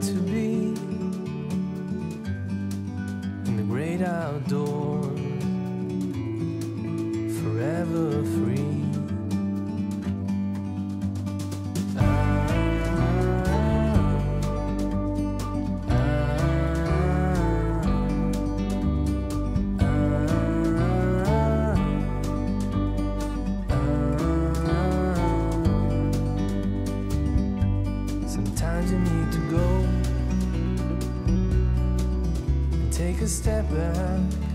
to be a step back